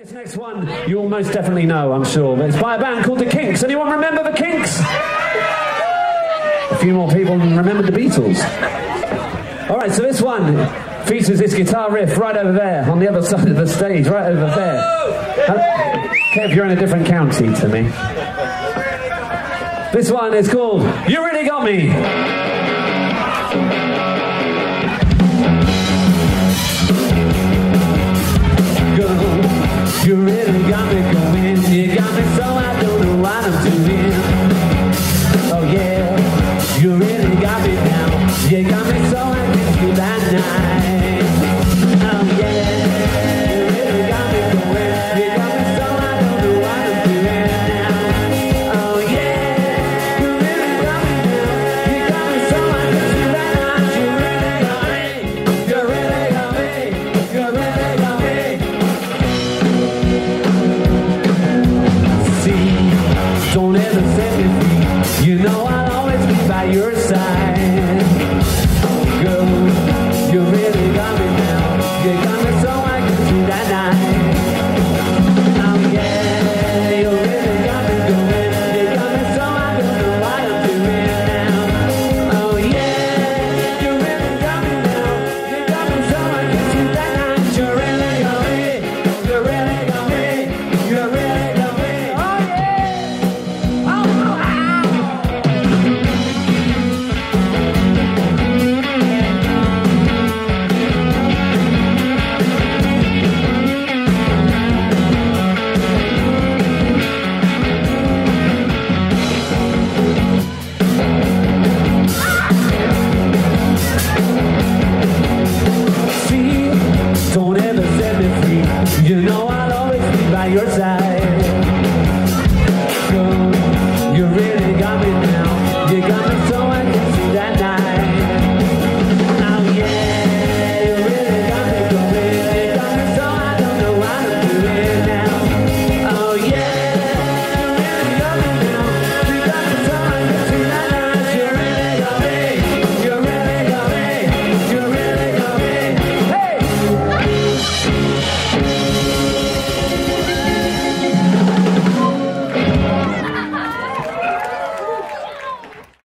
This next one you'll most definitely know, I'm sure, but it's by a band called The Kinks. Anyone remember The Kinks? A few more people remember The Beatles. All right, so this one features this guitar riff right over there, on the other side of the stage, right over there. Kev, you're in a different county to me. This one is called You Really Got Me. You know I'll always be by your side.